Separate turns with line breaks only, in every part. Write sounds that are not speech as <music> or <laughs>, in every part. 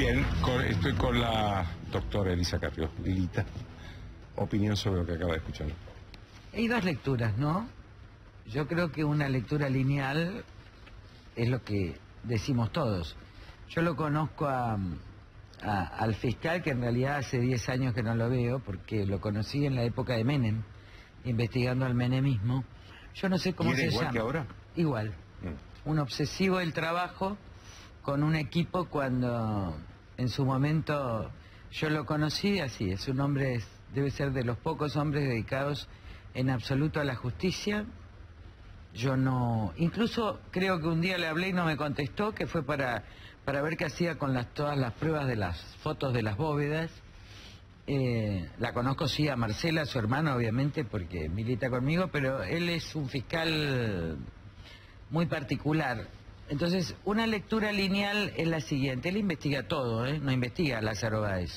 Bien, con- estoy con la doctora Elisa Carrió. Lilita, opinión sobre lo que acaba de escuchar.
Hay dos lecturas, ¿no? Yo creo que una lectura lineal es lo que decimos todos. Yo lo conozco a- a- al fiscal, que en realidad hace 10 años que no lo veo, porque lo conocí en la época de Menem, investigando al menemismo. Yo no sé cómo
¿Y era
se
igual
llama.
que ahora?
Igual.
Mm.
Un obsesivo del trabajo con un equipo cuando en su momento yo lo conocí, así es, un hombre debe ser de los pocos hombres dedicados en absoluto a la justicia. Yo no, incluso creo que un día le hablé y no me contestó, que fue para, para ver qué hacía con todas las pruebas de las fotos de las bóvedas. Eh, la conozco sí a Marcela, su hermano obviamente, porque milita conmigo, pero él es un fiscal muy particular. Entonces, una lectura lineal es la siguiente. Él investiga todo, ¿eh? no investiga a Lázaro Báez.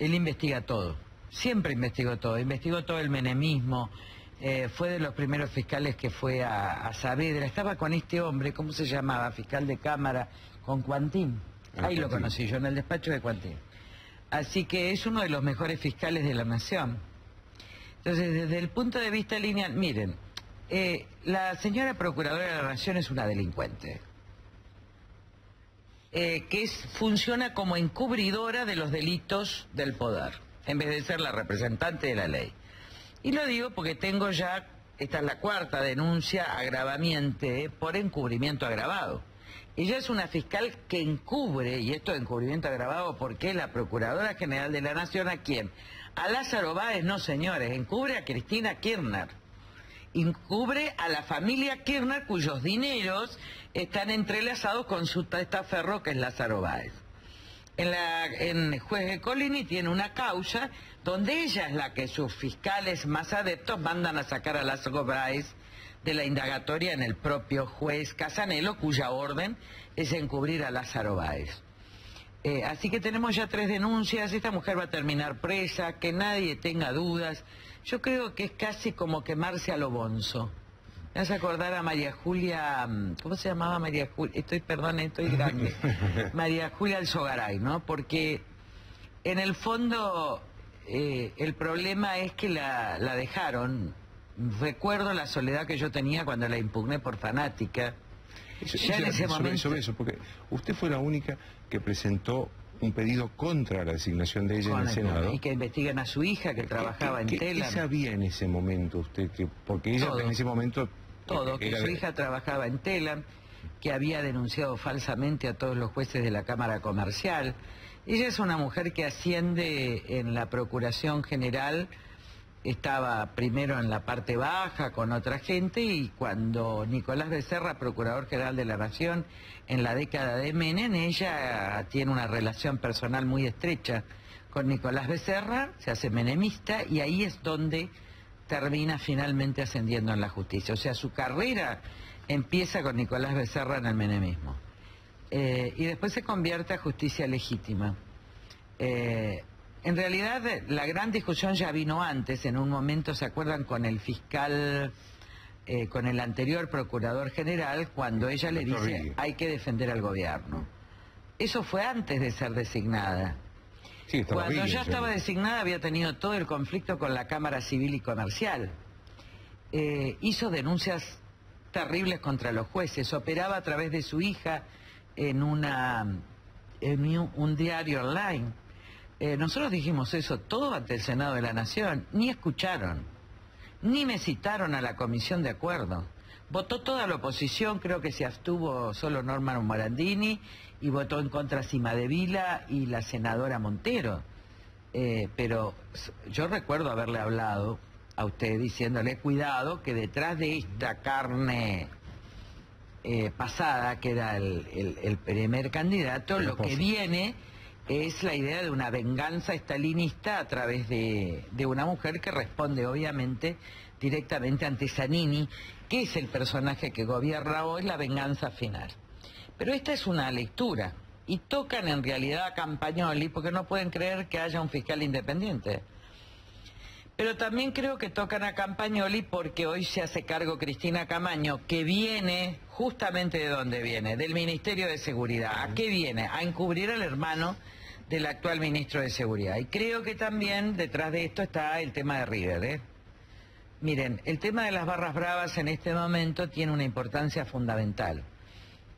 Él investiga todo. Siempre investigó todo. Investigó todo el menemismo. eh, fue de los primeros fiscales que fue a, a Saavedra. Estaba con este hombre, ¿cómo se llamaba? Fiscal de Cámara, con Cuantín.
Ah,
Ahí lo conocí yo, en el despacho de Cuantín. Así que es uno de los mejores fiscales de la nación. Entonces, desde el punto de vista lineal, miren, eh, la señora Procuradora de la Nación es una delincuente, eh, que funciona como encubridora de los delitos del poder, en vez de ser la representante de la ley. Y lo digo porque tengo ya, esta es la cuarta denuncia agravamiente por encubrimiento agravado. Ella es una fiscal que encubre, y esto de encubrimiento agravado, porque la Procuradora General de la Nación, ¿a quién? A Lázaro Báez, no señores, encubre a Cristina Kirchner. Encubre a la familia Kirchner cuyos dineros están entrelazados con su testaferro que es Lázaro Báez. En, la, en Juez de Colini tiene una causa donde ella es la que sus fiscales más adeptos mandan a sacar a Lázaro Báez de la indagatoria en el propio juez Casanelo, cuya orden es encubrir a Lázaro Báez. Eh, así que tenemos ya tres denuncias, esta mujer va a terminar presa, que nadie tenga dudas. Yo creo que es casi como quemarse a lo bonzo. Me hace acordar a María Julia, mm, ¿cómo se llamaba María Julia? Estoy, perdón, estoy <laughs> grande. María Julia Alzogaray, ¿no? Porque en el fondo eh, el problema es que la, la dejaron. Recuerdo la soledad que yo tenía cuando la impugné por fanática.
Eso,
Ya en ese
sobre-
momento-
sobre eso, porque usted fue la única que presentó un pedido contra la designación de ella en
con
el
el-
Senado.
Y que investiguen a su hija que trabajaba en
¿Qué, qué-
tela.
qué sabía en ese momento usted? Que, porque ella
Todo.
en ese momento...
Todo, que su
de-
hija trabajaba en Telam, que había denunciado falsamente a todos los jueces de la Cámara Comercial. Ella es una mujer que asciende en la Procuración General, estaba primero en la parte baja con otra gente y cuando Nicolás Becerra, Procurador General de la Nación, en la década de Menem, ella tiene una relación personal muy estrecha con Nicolás Becerra, se hace menemista y ahí es donde termina finalmente ascendiendo en la justicia. O sea, su carrera empieza con Nicolás Becerra en el menemismo. Eh, y después se convierte a justicia legítima. Eh, en realidad, la gran discusión ya vino antes, en un momento, ¿se acuerdan? Con el fiscal, eh, con el anterior procurador general, cuando ella le dice, hay que defender al gobierno. Eso fue antes de ser designada.
Sí,
Cuando ya estaba designada había tenido todo el conflicto con la Cámara Civil y Comercial. Eh, hizo denuncias terribles contra los jueces, operaba a través de su hija en, una, en un diario online. Eh, nosotros dijimos eso todo ante el Senado de la Nación, ni escucharon, ni me citaron a la comisión de acuerdo. Votó toda la oposición, creo que se abstuvo solo Norman Morandini y votó en contra Sima de Vila y la senadora Montero. Eh, pero yo recuerdo haberle hablado a usted diciéndole cuidado que detrás de esta carne eh, pasada, que era el, el- el primer candidato,
El
lo que viene es la idea de una venganza estalinista a través de, de una mujer que responde obviamente directamente ante Zanini, que es el personaje que gobierna hoy la venganza final. Pero esta es una lectura y tocan en realidad a Campagnoli porque no pueden creer que haya un fiscal independiente. Pero también creo que tocan a Campagnoli porque hoy se hace cargo Cristina Camaño, que viene justamente de dónde viene, del Ministerio de Seguridad. ¿A qué viene? A encubrir al hermano del actual ministro de Seguridad. Y creo que también detrás de esto está el tema de River. ¿eh? Miren, el tema de las barras bravas en este momento tiene una importancia fundamental,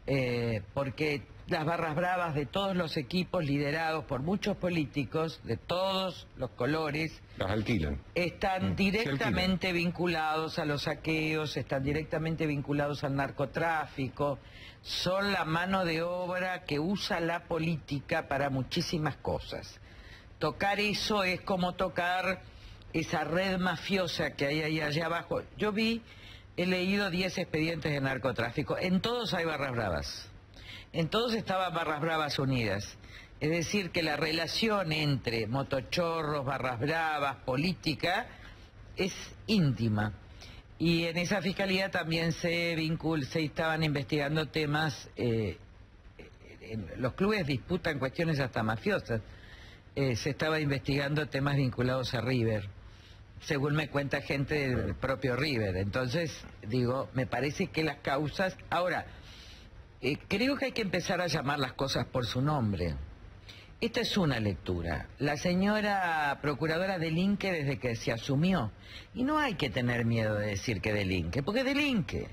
eh, porque las barras bravas de todos los equipos liderados por muchos políticos de todos los colores.
Las alquilan.
Están
Mm,
directamente vinculados a los saqueos, están directamente vinculados al narcotráfico, son la mano de obra que usa la política para muchísimas cosas. Tocar eso es como tocar esa red mafiosa que hay ahí allá abajo. Yo vi, he leído 10 expedientes de narcotráfico, en todos hay barras bravas. En todos estaban barras bravas unidas. Es decir, que la relación entre motochorros, barras bravas, política, es íntima. Y en esa fiscalía también se vincul se estaban investigando temas, eh, los clubes disputan cuestiones hasta mafiosas. Eh, se estaba investigando temas vinculados a River, según me cuenta gente del propio River. Entonces, digo, me parece que las causas... Ahora, eh, creo que hay que empezar a llamar las cosas por su nombre. Esta es una lectura. La señora procuradora delinque desde que se asumió. Y no hay que tener miedo de decir que delinque, porque delinque.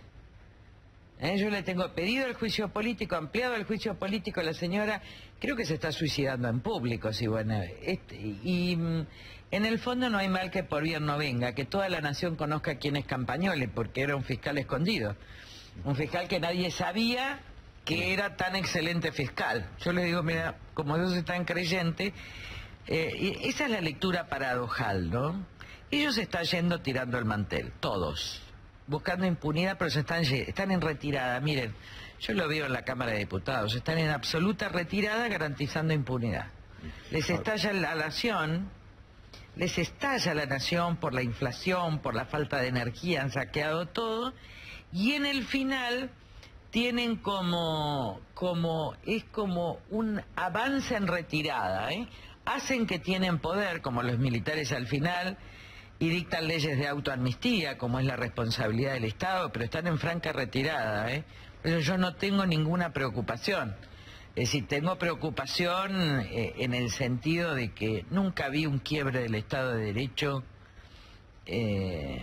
¿Eh? Yo le tengo pedido el juicio político, ampliado el juicio político a la señora, creo que se está suicidando en público, si bueno, este, y mm, en el fondo no hay mal que por bien no venga, que toda la nación conozca quién es Campañole, porque era un fiscal escondido, un fiscal que nadie sabía que era tan excelente fiscal. Yo le digo, mira, como Dios es tan creyente, eh, esa es la lectura paradojal, ¿no? Ellos se están yendo tirando el mantel, todos, buscando impunidad, pero se están, están en retirada. Miren, yo lo veo en la Cámara de Diputados, están en absoluta retirada garantizando impunidad. Les estalla la nación, les estalla la nación por la inflación, por la falta de energía, han saqueado todo, y en el final tienen como, como, es como un avance en retirada, ¿eh? Hacen que tienen poder, como los militares al final, y dictan leyes de autoamnistía, como es la responsabilidad del Estado, pero están en franca retirada, ¿eh? Pero yo no tengo ninguna preocupación. Es decir, tengo preocupación eh, en el sentido de que nunca vi un quiebre del Estado de Derecho. eh,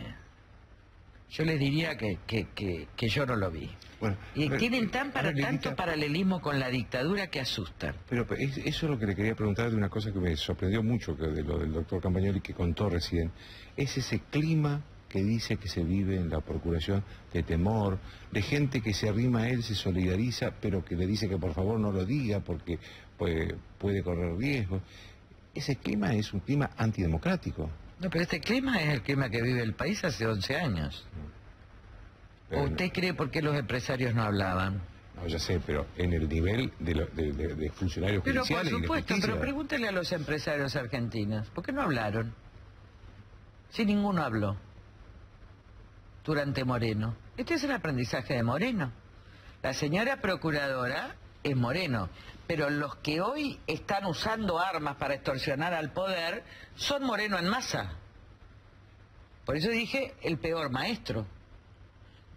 yo les diría que, que- que- que yo no lo vi.
Bueno,
Y tienen tan para,
Lilita,
tanto paralelismo con la dictadura que asustan.
Pero pero es- eso es lo que le quería preguntar de una cosa que me sorprendió mucho que de lo del doctor Campagnoli que contó recién. Es ese clima que dice que se vive en la procuración de temor, de gente que se arrima a él, se solidariza, pero que le dice que por favor no lo diga porque puede, puede correr riesgo. Ese clima es un clima antidemocrático.
No, pero este clima es el clima que vive el país hace 11 años.
Pero
¿O usted cree por qué los empresarios no hablaban?
No, ya sé, pero en el nivel de, lo- de- de- de funcionarios
Pero por
judiciales y de
supuesto, pero pregúntele a los empresarios argentinos, ¿por qué no hablaron? Si ninguno habló durante Moreno. Este es el aprendizaje de Moreno. La señora procuradora es Moreno, pero los que hoy están usando armas para extorsionar al poder son Moreno en masa. Por eso dije el peor maestro.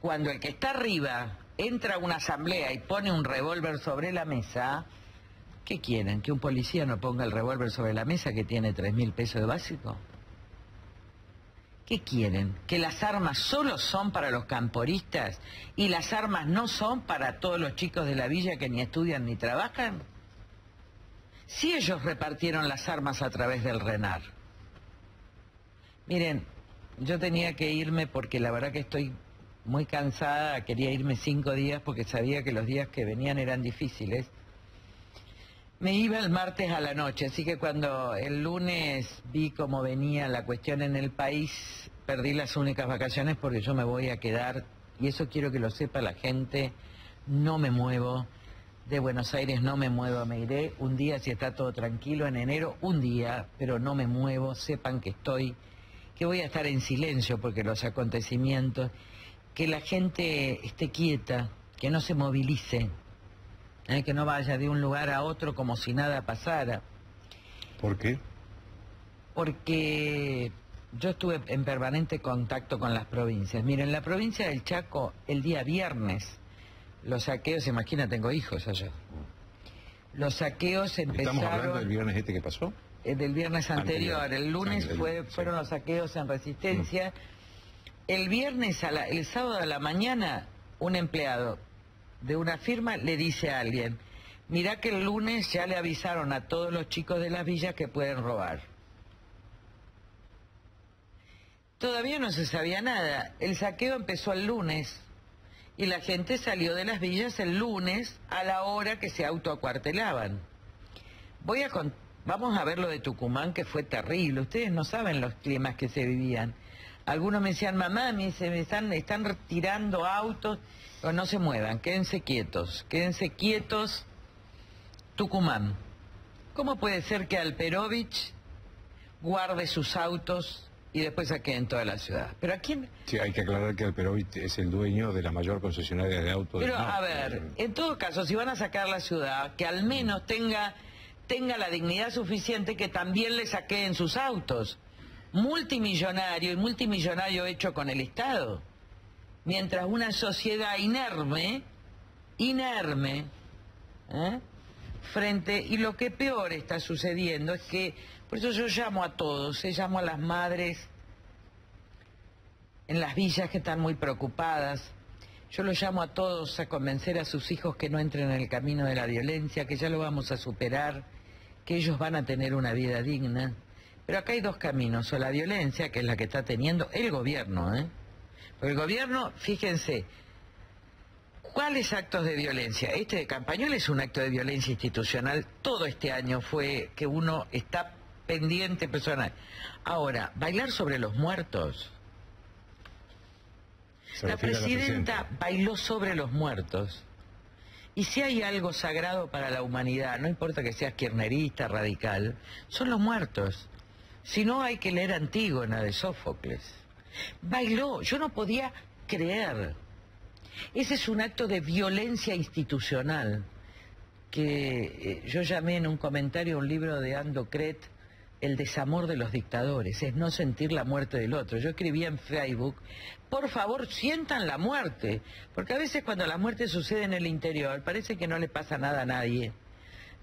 Cuando el que está arriba entra a una asamblea y pone un revólver sobre la mesa, ¿qué quieren? ¿Que un policía no ponga el revólver sobre la mesa que tiene tres mil pesos de básico? ¿Qué quieren? ¿Que las armas solo son para los camporistas y las armas no son para todos los chicos de la villa que ni estudian ni trabajan? Si ellos repartieron las armas a través del RENAR. Miren, yo tenía que irme porque la verdad que estoy muy cansada, quería irme cinco días porque sabía que los días que venían eran difíciles. Me iba el martes a la noche, así que cuando el lunes vi cómo venía la cuestión en el país, perdí las únicas vacaciones porque yo me voy a quedar, y eso quiero que lo sepa la gente, no me muevo, de Buenos Aires no me muevo, me iré un día si está todo tranquilo, en enero un día, pero no me muevo, sepan que estoy, que voy a estar en silencio porque los acontecimientos, que la gente esté quieta, que no se movilice, ¿eh? que no vaya de un lugar a otro como si nada pasara,
¿Por qué?
porque yo estuve en permanente contacto con las provincias. Miren, en la provincia del Chaco, el día viernes, los saqueos, imagina, tengo hijos allá. Los saqueos empezaron...
¿Estamos hablando del viernes este que pasó?
Eh, del viernes anterior. El lunes fue, fueron los saqueos en Resistencia. El viernes, el sábado a la mañana, un empleado de una firma le dice a alguien, mira que el lunes ya le avisaron a todos los chicos de las villas que pueden robar. Todavía no se sabía nada. El saqueo empezó el lunes y la gente salió de las villas el lunes a la hora que se autoacuartelaban. Voy a vamos a ver lo de Tucumán que fue terrible. Ustedes no saben los climas que se vivían. Algunos me decían, mamá, me, me están, están retirando autos. Pero no se muevan, quédense quietos, quédense quietos. Tucumán. ¿Cómo puede ser que Alperovich guarde sus autos y después en toda la ciudad. ¿Pero a quién?
Sí, hay que aclarar que Alperovich es el dueño de la mayor concesionaria de autos.
Pero a ver, en todo caso, si van a sacar la ciudad, que al menos tenga, tenga la dignidad suficiente que también le saqueen sus autos. Multimillonario y multimillonario hecho con el Estado. Mientras una sociedad inerme, inerme, ¿eh? frente, y lo que peor está sucediendo es que por eso yo llamo a todos, eh, llamo a las madres en las villas que están muy preocupadas. Yo los llamo a todos a convencer a sus hijos que no entren en el camino de la violencia, que ya lo vamos a superar, que ellos van a tener una vida digna. Pero acá hay dos caminos, o la violencia, que es la que está teniendo el gobierno, ¿eh? Porque el gobierno, fíjense, ¿cuáles actos de violencia? Este de Campañol es un acto de violencia institucional. Todo este año fue que uno está pendiente personal. Ahora, bailar sobre los muertos. la presidenta bailó sobre los muertos. Y si hay algo sagrado para la humanidad, no importa que seas kirnerista, radical, son los muertos. Si no, hay que leer Antígona de Sófocles. Bailó, yo no podía creer. Ese es un acto de violencia institucional que eh, yo llamé en un comentario un libro de Ando Cret, el desamor de los dictadores, es no sentir la muerte del otro. Yo escribía en Facebook, por favor sientan la muerte, porque a veces cuando la muerte sucede en el interior parece que no le pasa nada a nadie.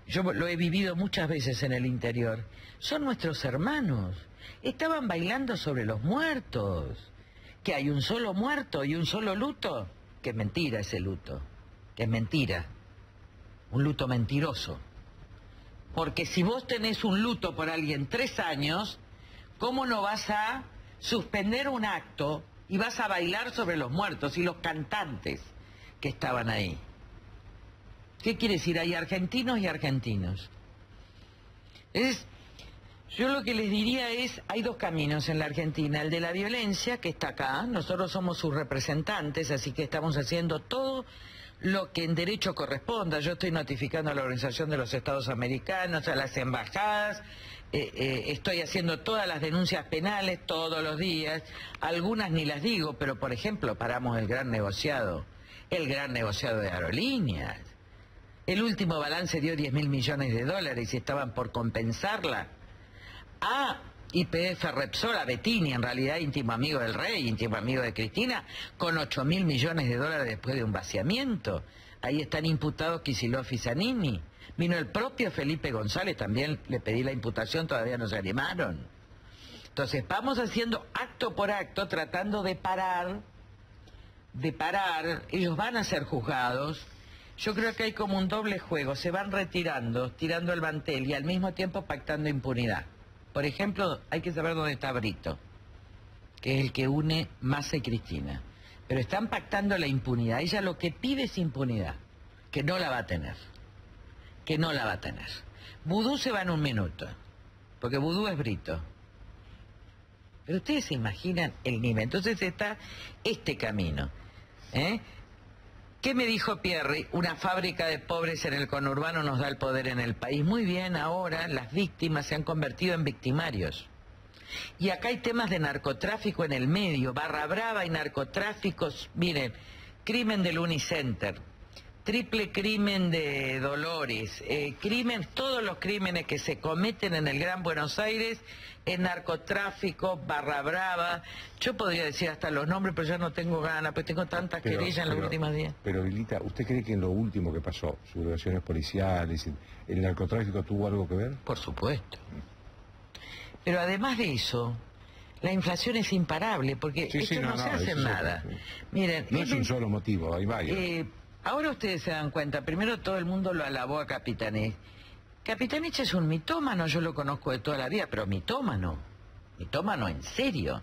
Yo lo he vivido muchas veces en el interior. Son nuestros hermanos. Estaban bailando sobre los muertos. Que hay un solo muerto y un solo luto. Que mentira ese luto. Que mentira. Un luto mentiroso. Porque si vos tenés un luto por alguien tres años, ¿cómo no vas a suspender un acto y vas a bailar sobre los muertos y los cantantes que estaban ahí? ¿Qué quiere decir? Hay argentinos y argentinos. Es, yo lo que les diría es, hay dos caminos en la Argentina, el de la violencia, que está acá, nosotros somos sus representantes, así que estamos haciendo todo lo que en derecho corresponda. Yo estoy notificando a la Organización de los Estados Americanos, a las embajadas, eh, eh, estoy haciendo todas las denuncias penales todos los días, algunas ni las digo, pero por ejemplo paramos el gran negociado, el gran negociado de aerolíneas. El último balance dio 10 mil millones de dólares y estaban por compensarla. Ah, IPF Repsol, a Bettini, en realidad íntimo amigo del rey, íntimo amigo de Cristina, con 8 mil millones de dólares después de un vaciamiento. Ahí están imputados Kisilov Zanini. Vino el propio Felipe González, también le pedí la imputación, todavía no se animaron. Entonces, vamos haciendo acto por acto, tratando de parar, de parar, ellos van a ser juzgados. Yo creo que hay como un doble juego, se van retirando, tirando el mantel y al mismo tiempo pactando impunidad. Por ejemplo, hay que saber dónde está Brito, que es el que une Massa y Cristina. Pero están pactando la impunidad. Ella lo que pide es impunidad, que no la va a tener. Que no la va a tener. Vudú se va en un minuto, porque Vudú es Brito. Pero ustedes se imaginan el nivel. Entonces está este camino. ¿eh? ¿Qué me dijo Pierre? Una fábrica de pobres en el conurbano nos da el poder en el país. Muy bien, ahora las víctimas se han convertido en victimarios. Y acá hay temas de narcotráfico en el medio, barra brava y narcotráficos. Miren, crimen del Unicenter, triple crimen de Dolores, eh, crimen, todos los crímenes que se cometen en el Gran Buenos Aires, es narcotráfico, barra brava, yo podría decir hasta los nombres, pero ya no tengo ganas, pues tengo tantas querellas en los últimos días.
Pero Vilita, ¿usted cree que en lo último que pasó, sublevaciones policiales, el narcotráfico tuvo algo que ver?
Por supuesto. Pero además de eso, la inflación es imparable, porque esto no, se hace nada.
Miren, no es un solo motivo, hay varios. Eh,
Ahora ustedes se dan cuenta, primero todo el mundo lo alabó a Capitanich. Capitanich es un mitómano, yo lo conozco de toda la vida, pero mitómano. Mitómano en serio.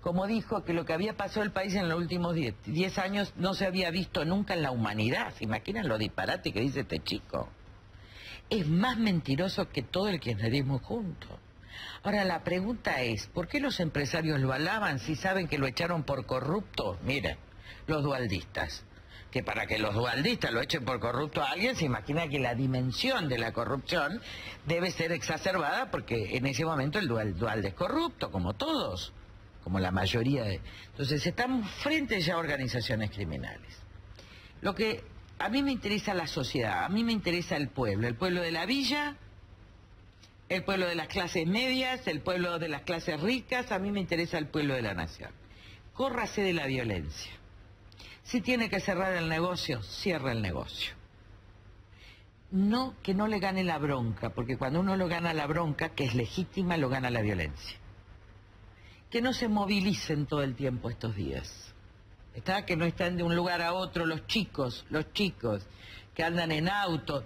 Como dijo que lo que había pasado el país en los últimos 10 años no se había visto nunca en la humanidad. ¿Se imaginan lo disparate que dice este chico? Es más mentiroso que todo el kirchnerismo junto. Ahora la pregunta es, ¿por qué los empresarios lo alaban si saben que lo echaron por corrupto? Miren, los dualdistas que para que los dualdistas lo echen por corrupto a alguien, se imagina que la dimensión de la corrupción debe ser exacerbada porque en ese momento el dual, dual es corrupto, como todos, como la mayoría de... Entonces estamos frente ya a organizaciones criminales. Lo que a mí me interesa la sociedad, a mí me interesa el pueblo, el pueblo de la villa, el pueblo de las clases medias, el pueblo de las clases ricas, a mí me interesa el pueblo de la nación. Córrase de la violencia. Si tiene que cerrar el negocio, cierra el negocio. No que no le gane la bronca, porque cuando uno lo gana la bronca, que es legítima, lo gana la violencia. Que no se movilicen todo el tiempo estos días. Está que no están de un lugar a otro los chicos, los chicos que andan en auto.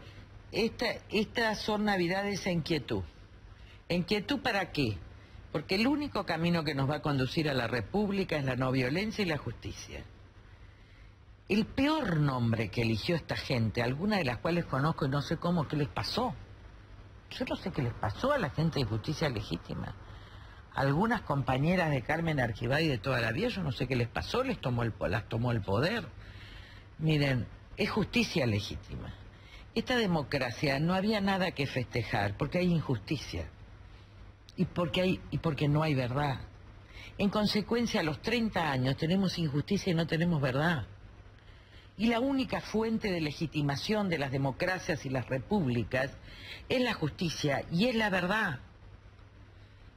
estas son navidades en quietud. ¿En quietud para qué? Porque el único camino que nos va a conducir a la república es la no violencia y la justicia el peor nombre que eligió esta gente, alguna de las cuales conozco y no sé cómo, qué les pasó. Yo no sé qué les pasó a la gente de justicia legítima. Algunas compañeras de Carmen Argibay de toda la vida, yo no sé qué les pasó, les tomó el, las tomó el poder. Miren, es justicia legítima. Esta democracia no había nada que festejar porque hay injusticia y porque, hay, y porque no hay verdad. En consecuencia, a los 30 años tenemos injusticia y no tenemos verdad. Y la única fuente de legitimación de las democracias y las repúblicas es la justicia y es la verdad.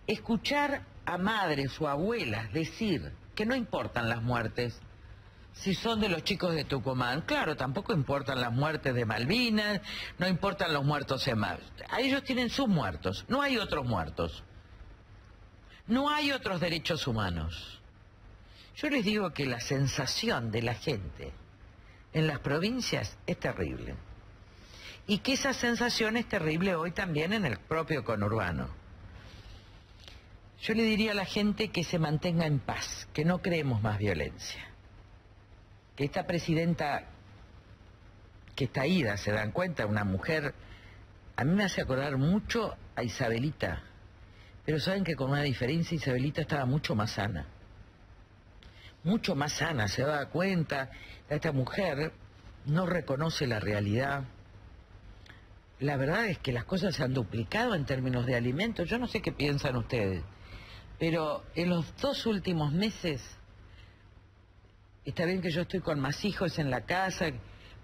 Escuchar a madres o abuelas decir que no importan las muertes, si son de los chicos de Tucumán, claro, tampoco importan las muertes de Malvinas, no importan los muertos en mar. A ellos tienen sus muertos, no hay otros muertos. No hay otros derechos humanos. Yo les digo que la sensación de la gente en las provincias es terrible. Y que esa sensación es terrible hoy también en el propio conurbano. Yo le diría a la gente que se mantenga en paz, que no creemos más violencia. Que esta presidenta que está ida, se dan cuenta, una mujer, a mí me hace acordar mucho a Isabelita, pero saben que con una diferencia Isabelita estaba mucho más sana mucho más sana, se da cuenta, esta mujer no reconoce la realidad. La verdad es que las cosas se han duplicado en términos de alimentos. Yo no sé qué piensan ustedes, pero en los dos últimos meses, está bien que yo estoy con más hijos en la casa,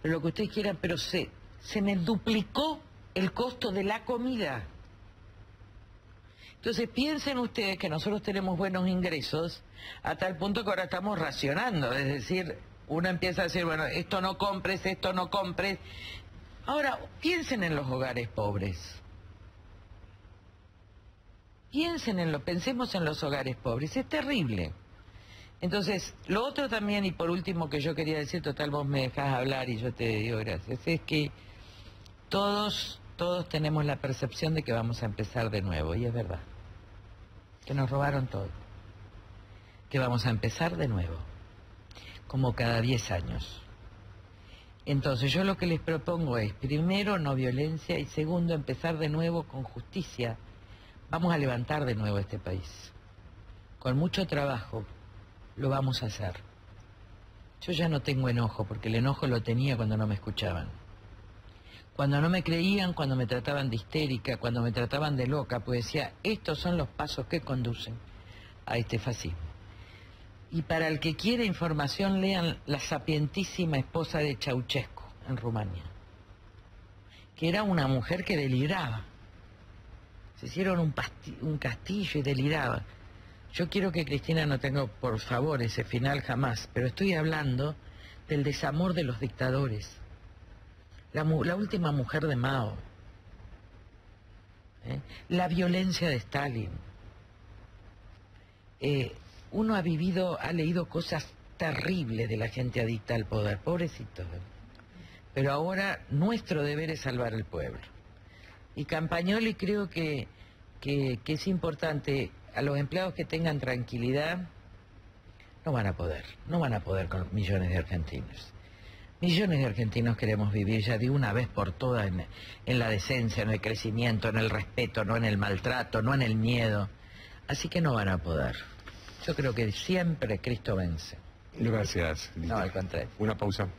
pero lo que ustedes quieran, pero se, se me duplicó el costo de la comida. Entonces piensen ustedes que nosotros tenemos buenos ingresos a tal punto que ahora estamos racionando, es decir, uno empieza a decir, bueno, esto no compres, esto no compres. Ahora, piensen en los hogares pobres. Piensen en lo, pensemos en los hogares pobres, es terrible. Entonces, lo otro también, y por último que yo quería decir, total vos me dejás hablar y yo te digo gracias, es que todos, todos tenemos la percepción de que vamos a empezar de nuevo, y es verdad que nos robaron todo, que vamos a empezar de nuevo, como cada 10 años. Entonces yo lo que les propongo es, primero, no violencia y segundo, empezar de nuevo con justicia. Vamos a levantar de nuevo este país. Con mucho trabajo lo vamos a hacer. Yo ya no tengo enojo, porque el enojo lo tenía cuando no me escuchaban. Cuando no me creían, cuando me trataban de histérica, cuando me trataban de loca, pues decía, estos son los pasos que conducen a este fascismo. Y para el que quiere información, lean La sapientísima esposa de Ceausescu, en Rumania, que era una mujer que deliraba. Se hicieron un, un castillo y deliraba. Yo quiero que Cristina no tenga, por favor, ese final jamás, pero estoy hablando del desamor de los dictadores. La, última mujer de Mao. ¿eh? La violencia de Stalin. Eh, uno ha vivido, ha leído cosas terribles de la gente adicta al poder, pobrecito. Pero ahora nuestro deber es salvar al pueblo. Y Campagnoli creo que, que es importante a los empleados que tengan tranquilidad, no van a poder, no van a poder con millones de argentinos. Millones de argentinos queremos vivir ya de una vez por todas en, en, la decencia, en el crecimiento, en el respeto, no en el maltrato, no en el miedo. Así que no van a poder. Yo creo que siempre Cristo vence.
Gracias.
No, al contrario.
Una pausa.